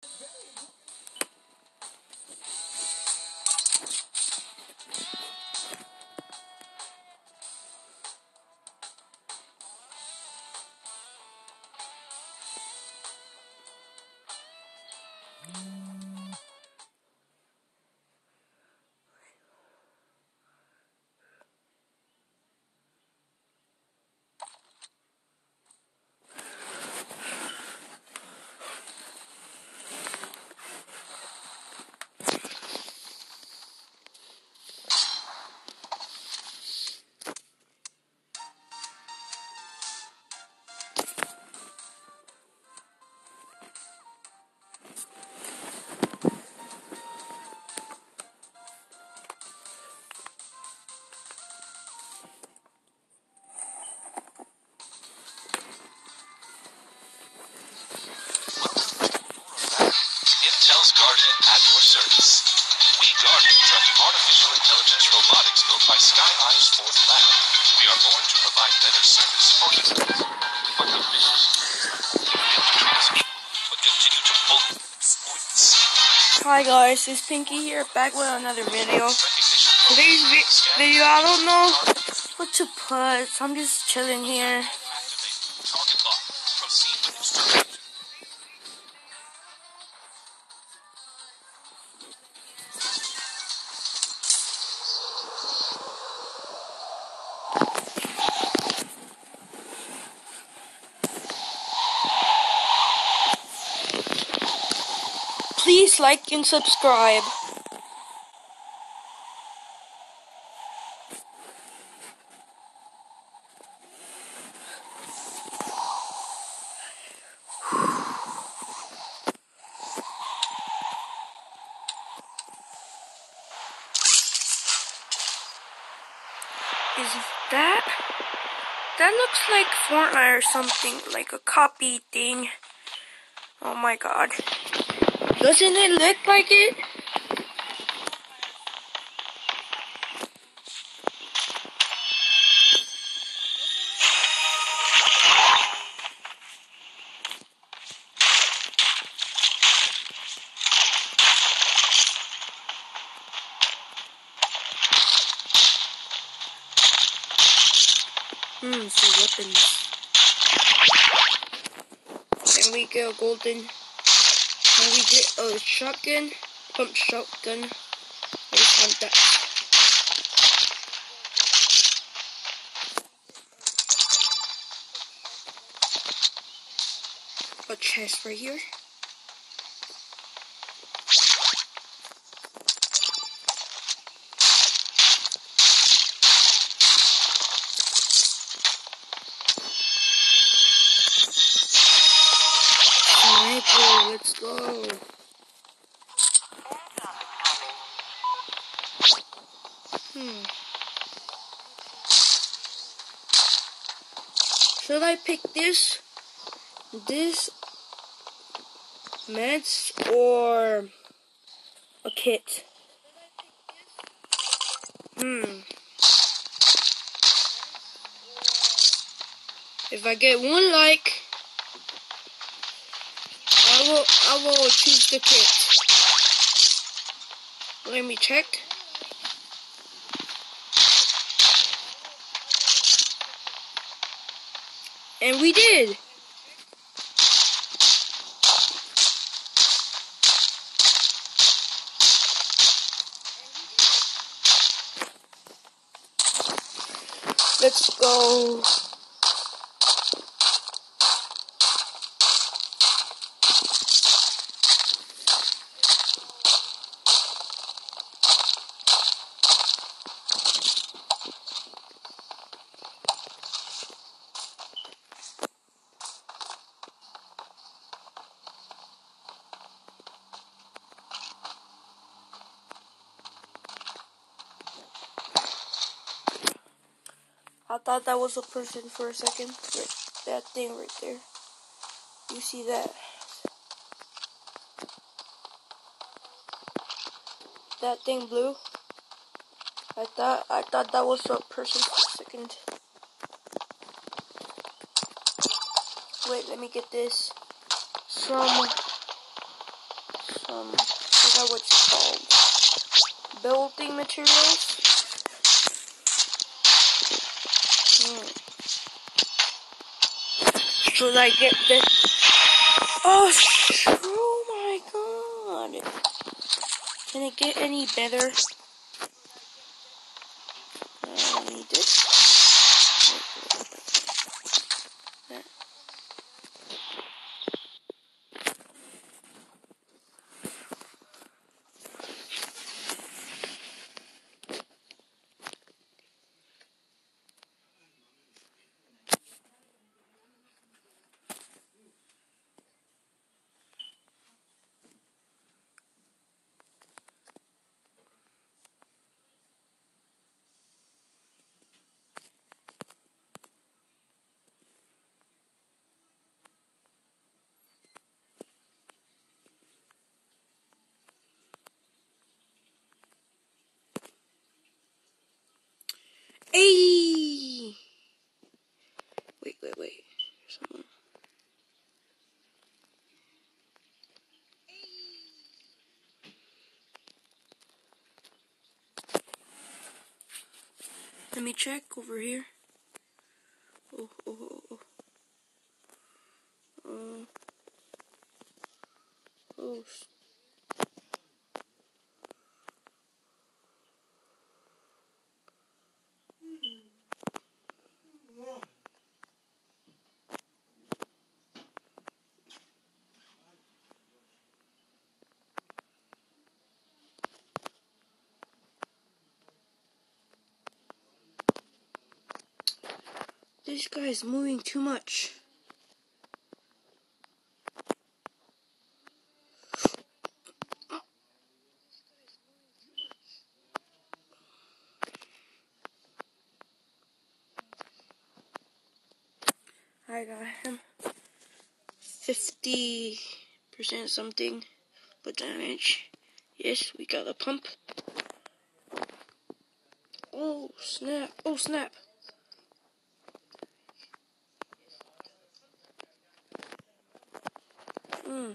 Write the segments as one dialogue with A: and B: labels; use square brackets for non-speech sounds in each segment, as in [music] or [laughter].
A: Intel's
B: guys, it's Pinky here, back with another video. Today's vi- video, I don't know what to put, so I'm just chilling here. Like and subscribe. Is that that looks like Fortnite or something, like a copy thing. Oh my god. Doesn't it look like it? Hmm, so weapons. Then we go, golden we get a shotgun, pump shotgun. Just want that. A chest right here. Sniper, let's go. Hmm. Should I pick this, this meds, or a kit? Hmm. If I get one like, will I will choose the kit. Let me check. And we did. Let's go. I thought that was a person for a second. Right, that thing right there. You see that? That thing blue. I thought I thought that was a person for a second. Wait, let me get this. Some some, I forgot what it's called, building materials. Hmm. Should I get this? Oh, oh my god. Can it get any better? Uh, need this. Hey! Wait, wait, wait. Someone. Let me check over here. Oh, oh, oh, oh. Uh, oh. This guy is moving too much. I got him. 50% something but damage. Yes, we got a pump. Oh, snap. Oh, snap. Hmm.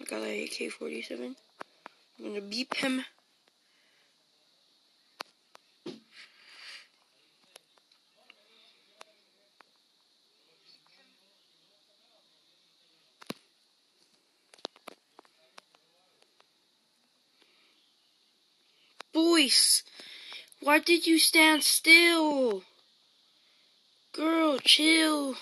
B: I got an AK-47. I'm gonna beep him. Boys, why did you stand still? Girl, chill.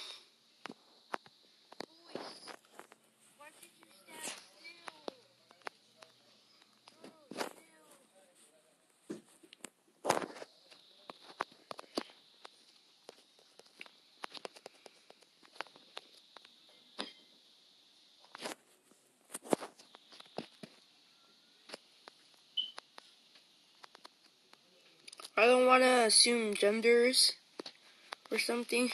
B: I don't want to assume genders or something.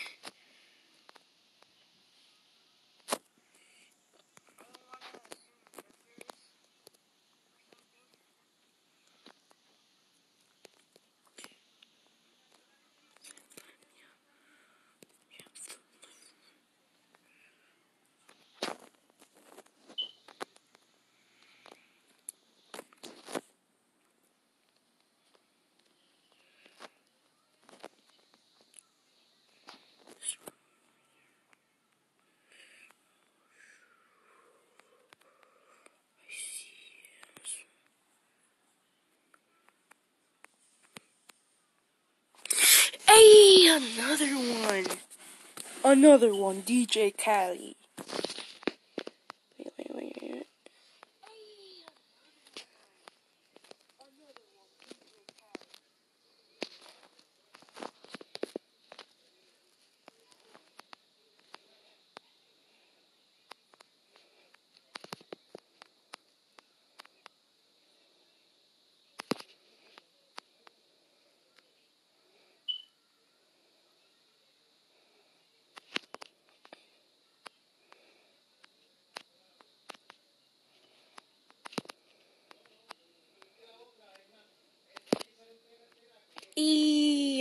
B: Hey, another one. Another one, DJ Khaled.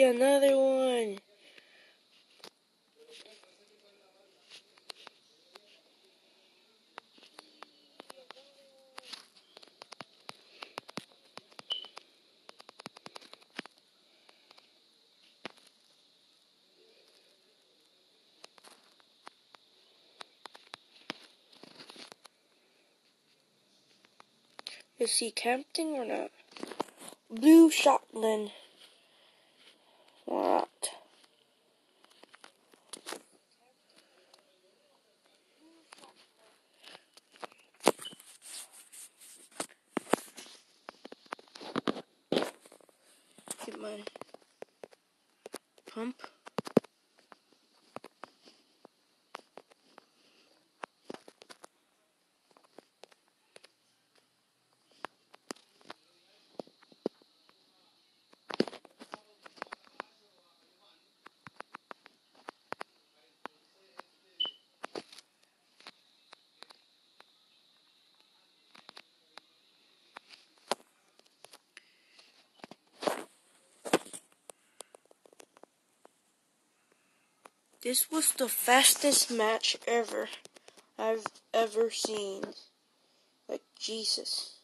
B: another one. Is he camping or not? Blue Shotland. This was the fastest match ever I've ever seen. Like Jesus.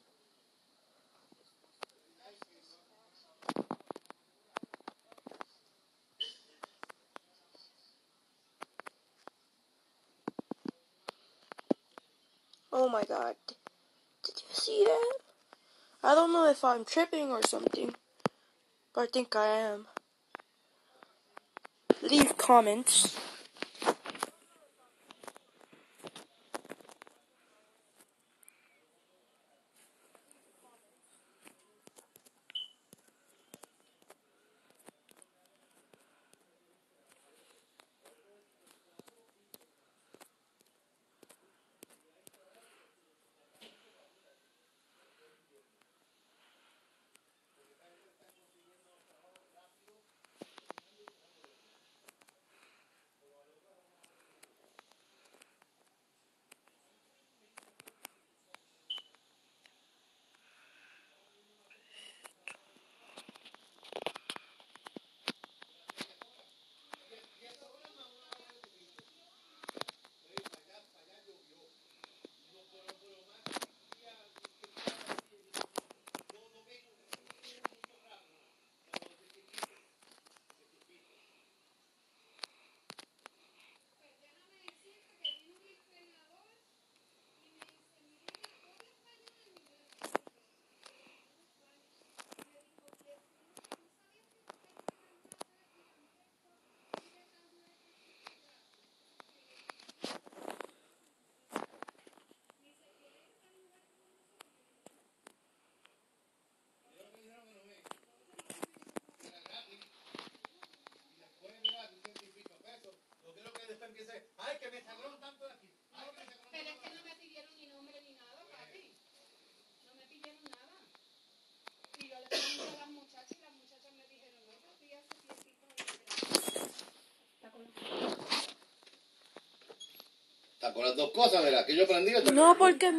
B: Oh my god. Did you see that? I don't know if I'm tripping or something, but I think I am. Leave comments.
C: Con
D: las dos cosas. Que yo aprendí.
B: No, porque.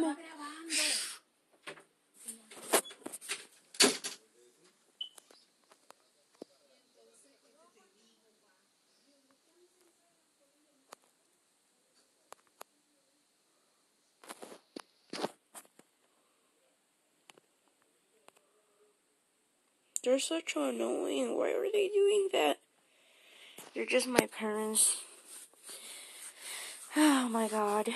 B: They're such annoying. Why are they doing that? They're just my parents. [sighs] Oh my god.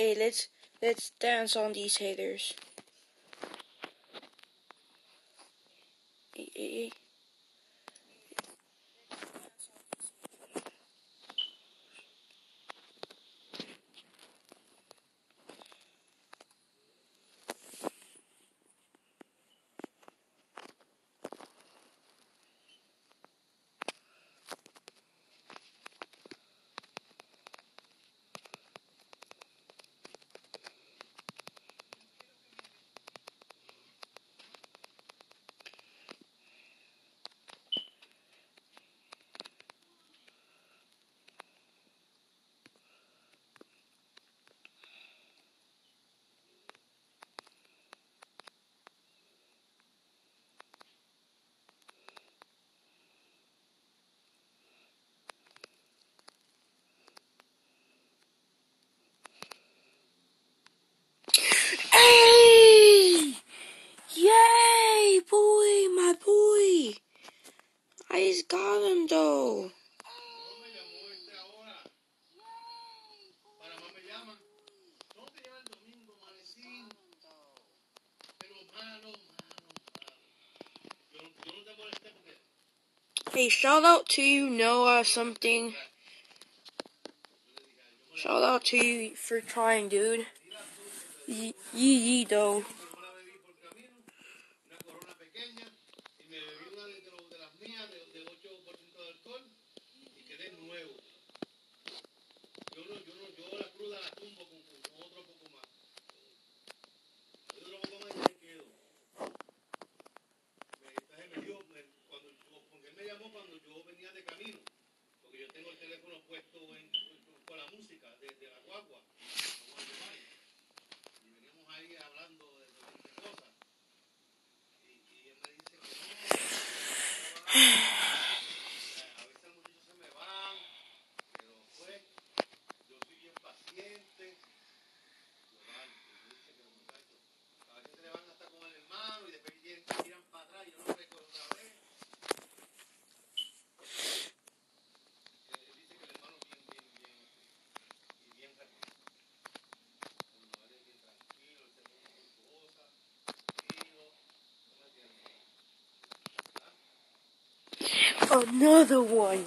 B: Hey, let's let's dance on these haters.
D: shout out to you, Noah something. Shout out to you for trying, dude. Yee yee though. another one.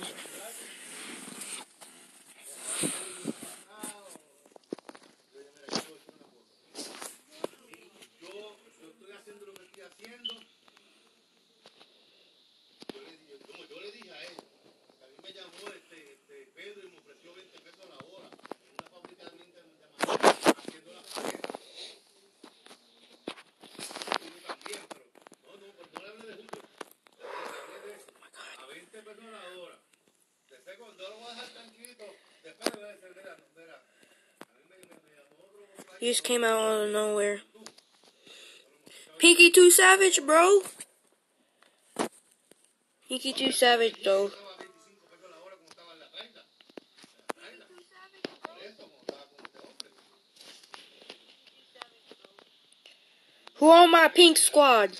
D: He just came out of nowhere. Pinky Too Savage, bro. Pinky Too Savage, though. Who on my pink squad?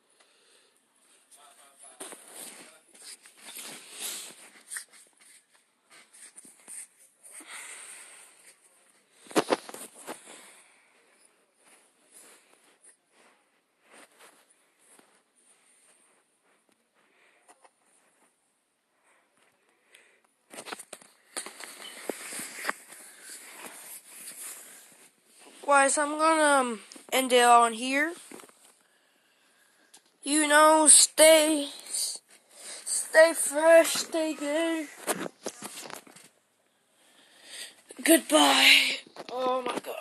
D: Likewise, I'm gonna um, end it on here. You know, stay, stay fresh, stay good. Goodbye. Oh my god.